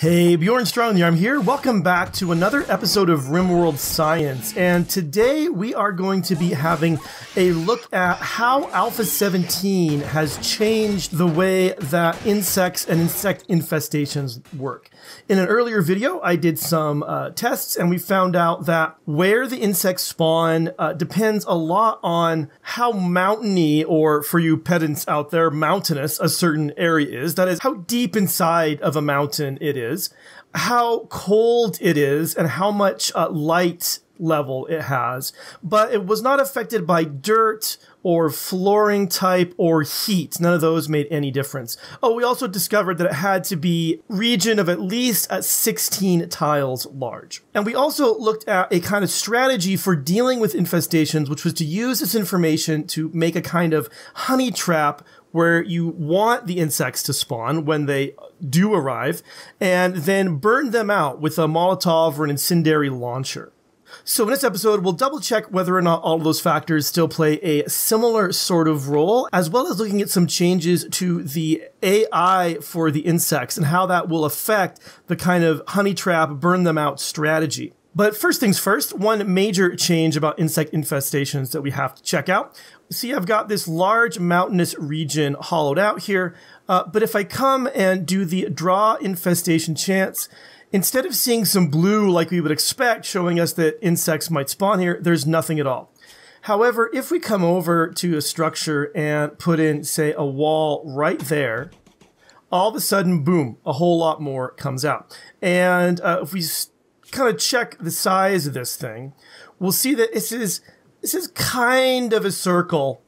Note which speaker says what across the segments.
Speaker 1: Hey, Bjorn Strong here. I'm here. Welcome back to another episode of RimWorld Science. And today we are going to be having a look at how Alpha 17 has changed the way that insects and insect infestations work. In an earlier video, I did some uh, tests and we found out that where the insects spawn uh, depends a lot on how mountainy, or for you pedants out there, mountainous a certain area is. That is, how deep inside of a mountain it is is, how cold it is, and how much uh, light level it has, but it was not affected by dirt or flooring type or heat. None of those made any difference. Oh, we also discovered that it had to be region of at least at 16 tiles large. And we also looked at a kind of strategy for dealing with infestations, which was to use this information to make a kind of honey trap where you want the insects to spawn when they do arrive, and then burn them out with a Molotov or an incendiary launcher. So in this episode, we'll double check whether or not all of those factors still play a similar sort of role, as well as looking at some changes to the AI for the insects and how that will affect the kind of honey trap, burn them out strategy. But first things first, one major change about insect infestations that we have to check out. See, I've got this large mountainous region hollowed out here, uh, but if I come and do the draw infestation chance, instead of seeing some blue like we would expect, showing us that insects might spawn here, there's nothing at all. However, if we come over to a structure and put in, say, a wall right there, all of a sudden, boom, a whole lot more comes out. And uh, if we kind of check the size of this thing, we'll see that this is this is kind of a circle,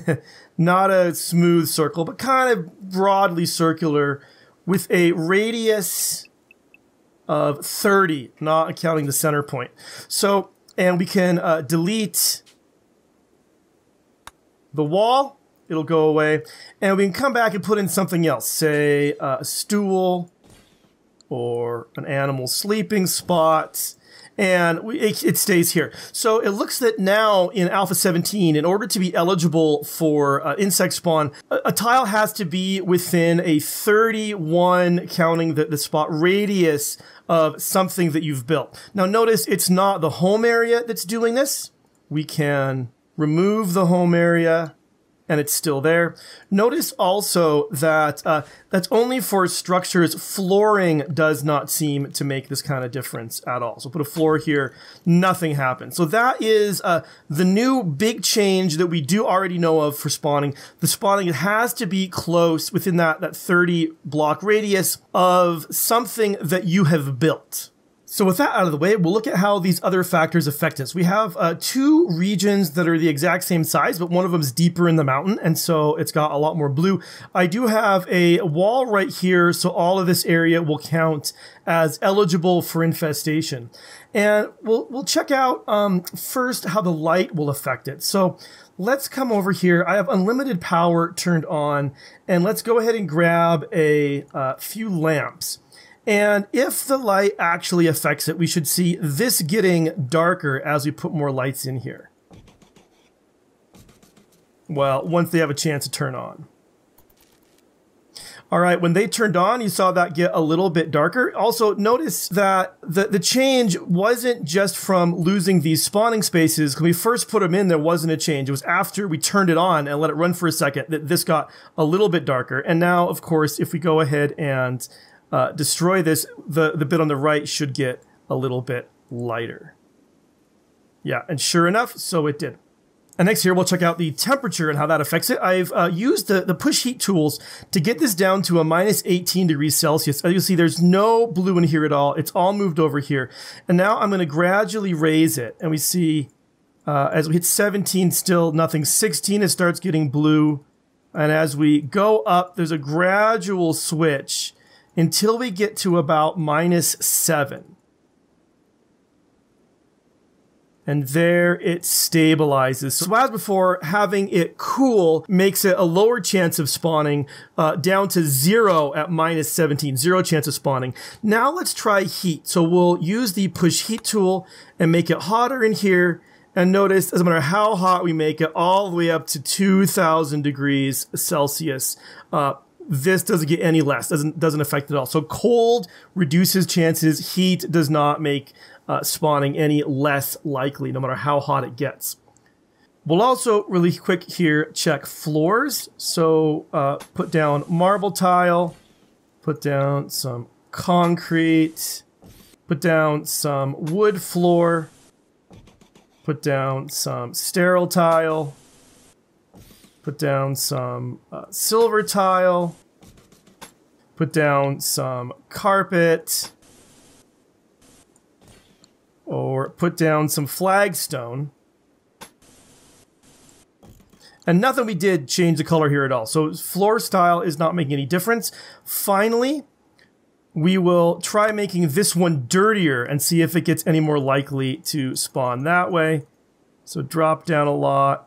Speaker 1: not a smooth circle, but kind of broadly circular with a radius of 30, not accounting the center point. So, and we can uh, delete the wall, it'll go away, and we can come back and put in something else, say uh, a stool, or an animal sleeping spot, and we, it, it, stays here. So it looks that now in Alpha 17, in order to be eligible for uh, insect spawn, a, a, tile has to be within a 31, counting the, the spot radius of something that you've built. Now notice it's not the home area that's doing this. We can remove the home area and it's still there. Notice also that uh, that's only for structures. Flooring does not seem to make this kind of difference at all. So put a floor here, nothing happens. So that is uh, the new big change that we do already know of for spawning. The spawning has to be close within that, that 30 block radius of something that you have built. So with that out of the way, we'll look at how these other factors affect us. We have uh, two regions that are the exact same size, but one of them is deeper in the mountain, and so it's got a lot more blue. I do have a wall right here, so all of this area will count as eligible for infestation. And we'll, we'll check out um, first how the light will affect it. So let's come over here. I have unlimited power turned on, and let's go ahead and grab a uh, few lamps. And if the light actually affects it, we should see this getting darker as we put more lights in here. Well, once they have a chance to turn on. All right, when they turned on, you saw that get a little bit darker. Also, notice that the, the change wasn't just from losing these spawning spaces. When we first put them in, there wasn't a change. It was after we turned it on and let it run for a second that this got a little bit darker. And now, of course, if we go ahead and uh, destroy this, the, the bit on the right should get a little bit lighter. Yeah, and sure enough, so it did. And next here, we'll check out the temperature and how that affects it. I've uh, used the, the push heat tools to get this down to a minus 18 degrees Celsius. As you see, there's no blue in here at all. It's all moved over here. And now I'm going to gradually raise it. And we see uh, as we hit 17, still nothing. 16, it starts getting blue. And as we go up, there's a gradual switch until we get to about minus 7. And there it stabilizes. So as before, having it cool makes it a lower chance of spawning uh, down to zero at minus 17, zero chance of spawning. Now let's try heat. So we'll use the push heat tool and make it hotter in here. And notice, doesn't matter how hot we make it, all the way up to 2000 degrees Celsius. Uh, this doesn't get any less, doesn't doesn't affect it at all. So cold reduces chances, heat does not make uh, spawning any less likely, no matter how hot it gets. We'll also really quick here check floors. So uh, put down marble tile, put down some concrete, put down some wood floor, put down some sterile tile, put down some uh, silver tile, put down some carpet, or put down some flagstone. And nothing we did changed the color here at all. So floor style is not making any difference. Finally, we will try making this one dirtier and see if it gets any more likely to spawn that way. So drop down a lot.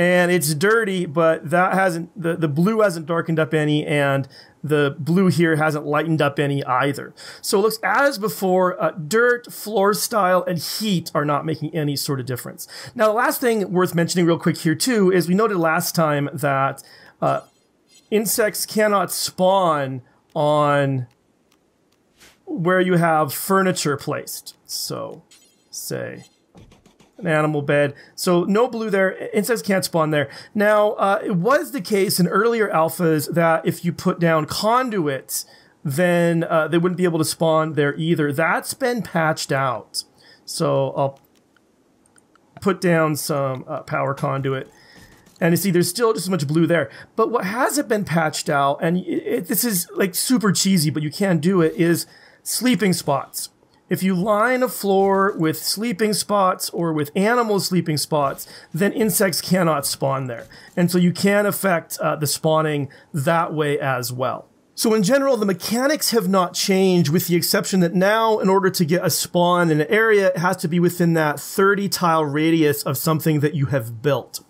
Speaker 1: And it's dirty, but that hasn't, the, the blue hasn't darkened up any, and the blue here hasn't lightened up any either. So it looks as before, uh, dirt, floor style, and heat are not making any sort of difference. Now, the last thing worth mentioning real quick here too is we noted last time that uh, insects cannot spawn on where you have furniture placed. So, say an animal bed. So no blue there. Insects can't spawn there. Now, uh, it was the case in earlier alphas that if you put down conduits, then uh, they wouldn't be able to spawn there either. That's been patched out. So I'll put down some uh, power conduit. And you see, there's still just as much blue there. But what hasn't been patched out, and it, it, this is like super cheesy, but you can do it, is sleeping spots. If you line a floor with sleeping spots or with animal sleeping spots, then insects cannot spawn there. And so you can affect uh, the spawning that way as well. So in general, the mechanics have not changed with the exception that now in order to get a spawn in an area, it has to be within that 30 tile radius of something that you have built.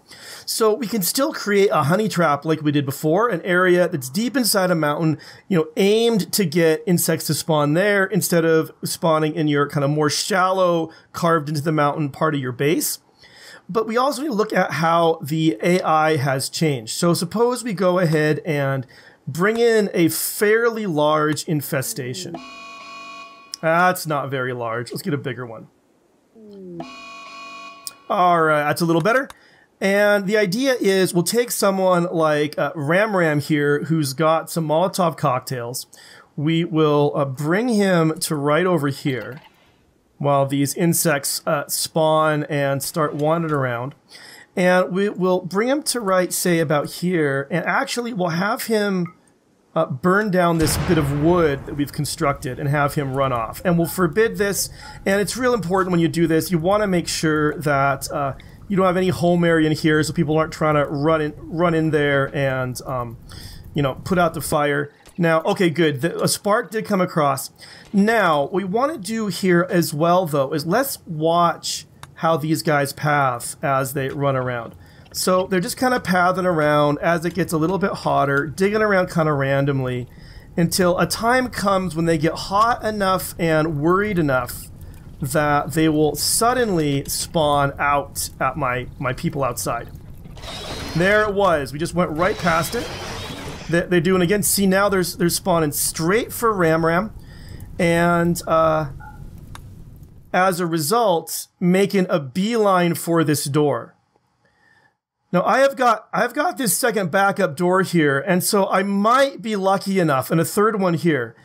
Speaker 1: So we can still create a honey trap like we did before, an area that's deep inside a mountain, you know, aimed to get insects to spawn there instead of spawning in your kind of more shallow, carved into the mountain part of your base. But we also need to look at how the AI has changed. So suppose we go ahead and bring in a fairly large infestation. That's not very large. Let's get a bigger one. All right, that's a little better. And the idea is we'll take someone like uh, Ram Ram here, who's got some Molotov cocktails. We will uh, bring him to right over here while these insects uh, spawn and start wandering around. And we will bring him to right, say, about here. And actually, we'll have him uh, burn down this bit of wood that we've constructed and have him run off. And we'll forbid this. And it's real important when you do this. You want to make sure that uh, you don't have any home area in here, so people aren't trying to run in run in there and um, you know put out the fire. Now, okay, good. The, a spark did come across. Now, what we want to do here as well, though, is let's watch how these guys path as they run around. So they're just kind of pathing around as it gets a little bit hotter, digging around kind of randomly until a time comes when they get hot enough and worried enough that they will suddenly spawn out at my, my people outside. There it was. We just went right past it. They, they're doing again. See now there's they're spawning straight for Ram Ram, and uh, as a result, making a beeline for this door. Now I have got I've got this second backup door here, and so I might be lucky enough, and a third one here.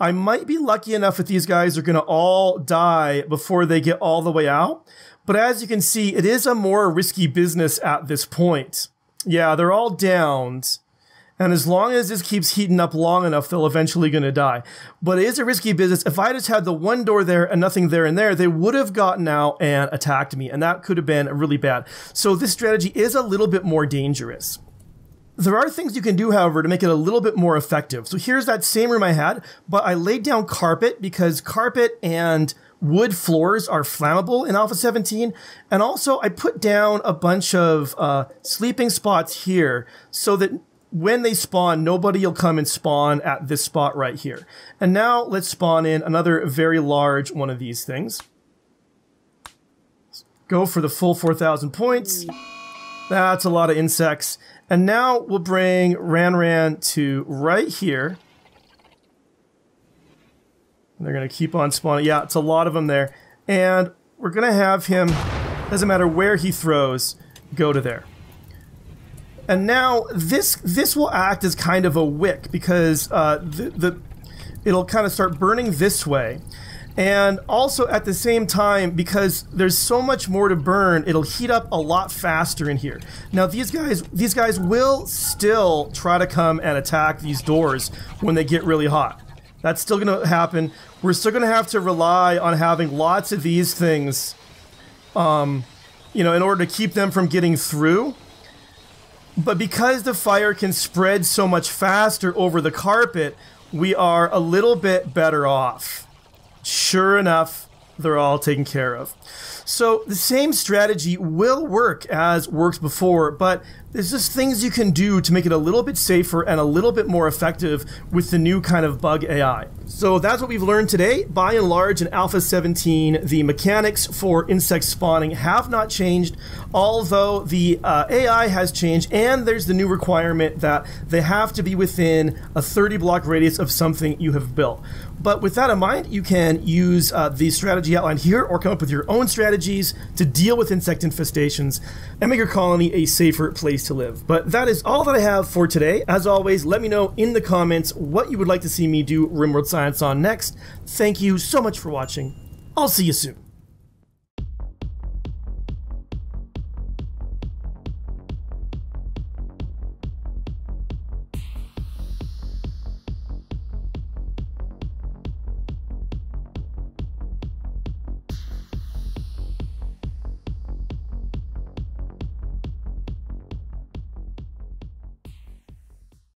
Speaker 1: I might be lucky enough that these guys are going to all die before they get all the way out. But as you can see, it is a more risky business at this point. Yeah, they're all downed. And as long as this keeps heating up long enough, they'll eventually going to die. But it is a risky business. If I just had the one door there and nothing there and there, they would have gotten out and attacked me. And that could have been really bad. So this strategy is a little bit more dangerous. There are things you can do, however, to make it a little bit more effective. So here's that same room I had, but I laid down carpet because carpet and wood floors are flammable in Alpha 17. And also I put down a bunch of uh, sleeping spots here so that when they spawn, nobody will come and spawn at this spot right here. And now let's spawn in another very large one of these things. Go for the full 4,000 points. That's a lot of insects. And now we'll bring Ranran to right here. They're going to keep on spawning. Yeah, it's a lot of them there. And we're going to have him, doesn't matter where he throws, go to there. And now this this will act as kind of a wick because uh, the, the it'll kind of start burning this way. And also at the same time, because there's so much more to burn, it'll heat up a lot faster in here. Now these guys, these guys will still try to come and attack these doors when they get really hot. That's still gonna happen. We're still gonna have to rely on having lots of these things, um, you know, in order to keep them from getting through. But because the fire can spread so much faster over the carpet, we are a little bit better off. Sure enough, they're all taken care of. So the same strategy will work as worked before, but there's just things you can do to make it a little bit safer and a little bit more effective with the new kind of bug AI. So that's what we've learned today. By and large, in Alpha 17, the mechanics for insect spawning have not changed, although the uh, AI has changed, and there's the new requirement that they have to be within a 30 block radius of something you have built. But with that in mind, you can use uh, the strategy outlined here or come up with your own strategies to deal with insect infestations and make your colony a safer place to live. But that is all that I have for today. As always, let me know in the comments what you would like to see me do RimWorld Science on next. Thank you so much for watching. I'll see you soon.